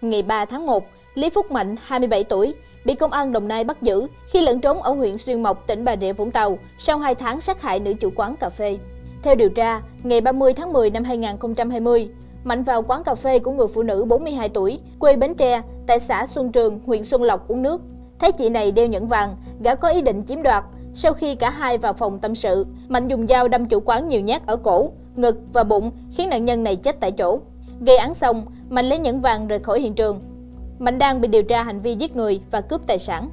ngày 3 tháng 1, Lý Phúc Mạnh, 27 tuổi, bị công an Đồng Nai bắt giữ khi lẫn trốn ở huyện Xuyên Mộc, tỉnh Bà Rịa Vũng Tàu sau 2 tháng sát hại nữ chủ quán cà phê. Theo điều tra, ngày 30 tháng 10 năm 2020, Mạnh vào quán cà phê của người phụ nữ 42 tuổi, quê Bến Tre, tại xã Xuân Trường, huyện Xuân Lộc uống nước. Thấy chị này đeo nhẫn vàng, gã có ý định chiếm đoạt. Sau khi cả hai vào phòng tâm sự, Mạnh dùng dao đâm chủ quán nhiều nhát ở cổ, ngực và bụng, khiến nạn nhân này chết tại chỗ. Gây án xong, Mạnh lấy nhẫn vàng rời khỏi hiện trường. Mạnh đang bị điều tra hành vi giết người và cướp tài sản.